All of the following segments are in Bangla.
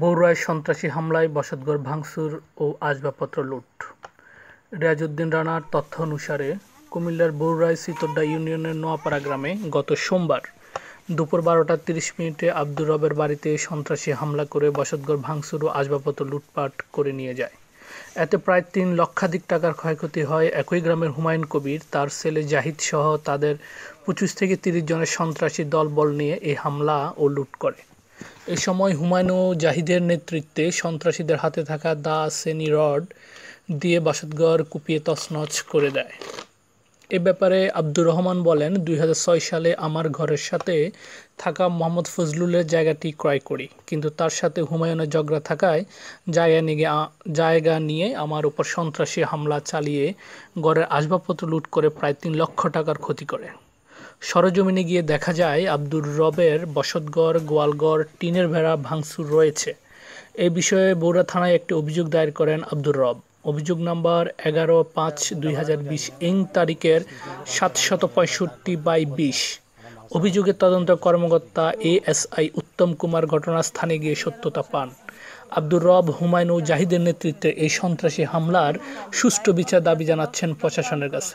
বগুড়ায় সন্ত্রাসী হামলায় বসতঘর ভাঙচুর ও আসবাবপত্র লুট। রিয়াজউদ্দিন রানার তথ্য অনুসারে, কুমিল্লার বগুড়ায় সিতোড্ডা ইউনিয়নের নোয়াপাড়া গ্রামে গত সোমবার দুপুর বারোটা তিরিশ মিনিটে আব্দুর রবের বাড়িতে সন্ত্রাসী হামলা করে বসতঘর ভাঙচুর ও আসবাবপত্র লুটপাট করে নিয়ে যায়। এতে প্রায় তিন লক্ষাধিক টাকার ক্ষয়ক্ষতি হয় একই গ্রামের হুমায়ুন কবির, তার ছেলে জাহিদ সহ তাদের পঁচিশ থেকে তিরিশ জনের সন্ত্রাসী দলবল নিয়ে এই হামলা ও লুট করে। এ সময় হুমায়ুন ও জাহিদের নেতৃত্বে সন্ত্রাসীদের হাতে থাকা দা সেনি রড দিয়ে বাসতঘর কুপিয়ে তছনছ করে দেয়। এ ব্যাপারে আব্দুর রহমান বলেন, দুই হাজার ছয় সালে আমার ঘরের সাথে থাকা মোহাম্মদ ফজলুলের জায়গাটি ক্রয় করি, কিন্তু তার সাথে হুমায়ুনের ঝগড়া থাকায় জায়গা নিয়ে জায়গা নিয়ে আমার উপর সন্ত্রাসী হামলা চালিয়ে ঘরের আসবাবপত্র লুট করে প্রায় তিন লক্ষ টাকার ক্ষতি করে। সরজমিনে গিয়ে দেখা যায় আব্দুর রবের বসতঘর, গোয়ালঘর, টিনের ভেড়া ভাঙচুর রয়েছে। এ বিষয়ে বৌরা থানায় একটি অভিযোগ দায়ের করেন আব্দুর রব। অভিযোগ নাম্বার এগারো পাঁচ দুই হাজার বিশ ইং তারিখের সাতশত পঁয়ষট্টি বাই বিশ। অভিযোগের তদন্ত কর্মকর্তা এএসআই উত্তম কুমার ঘটনাস্থানে গিয়ে সত্যতা পান। আব্দুর রব হুমায়ুন ও জাহিদের নেতৃত্বে এই সন্ত্রাসী হামলার সুষ্ঠু বিচার দাবি জানাচ্ছেন প্রশাসনের কাছে।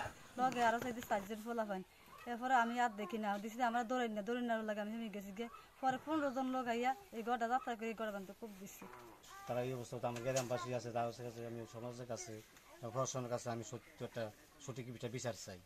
এরপরে আমি আর দেখি না। দিছি আমরা দৌড়াই না দৌড়াই না লাগে আমি গেছি। গিয়ে পরে পনেরো জন লোক আইয়া এই ঘরটা যাত্রা করে ঘর বান্ধব খুব দিছি। তারা এই অবস্থা আমার গ্রামবাসী আছে তার কাছে আমি সমাজের কাছে, প্রশাসনের কাছে আমি সত্যি একটা সঠিক বিচার চাই।